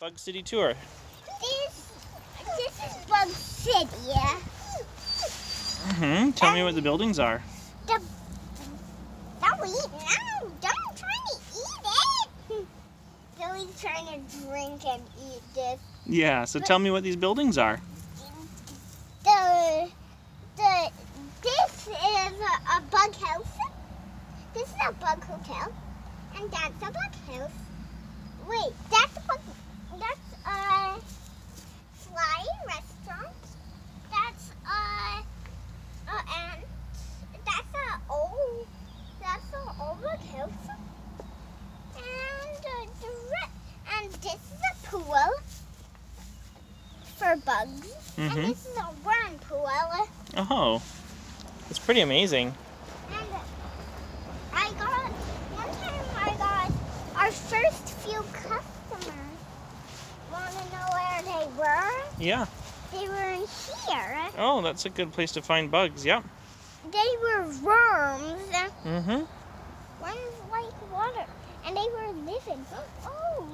Bug City tour. This, this is Bug City. Mm-hmm. Tell me what the buildings are. The, don't eat now. Don't try to eat it. Billy's trying to drink and eat this. Yeah, so tell me what these buildings are. The, the, this is a, a bug house. This is a bug hotel. And that's a bug house. Wait, that's a bug, that's a fly restaurant. That's a, a and that's a old, that's a old bug house. And uh, the re- and this is a pool for bugs. And hmm this is a run pool. Oh, it's pretty amazing. And I got, one time I got our first few customers. Want to know where they were? Yeah. They were in here. Oh, that's a good place to find bugs. Yep. They were worms. Mm-hmm. One's like water. And they were living. Oh,